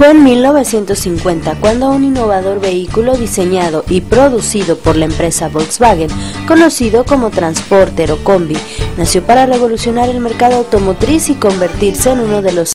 Fue en 1950 cuando un innovador vehículo diseñado y producido por la empresa Volkswagen, conocido como Transporter o Combi, nació para revolucionar el mercado automotriz y convertirse en uno de los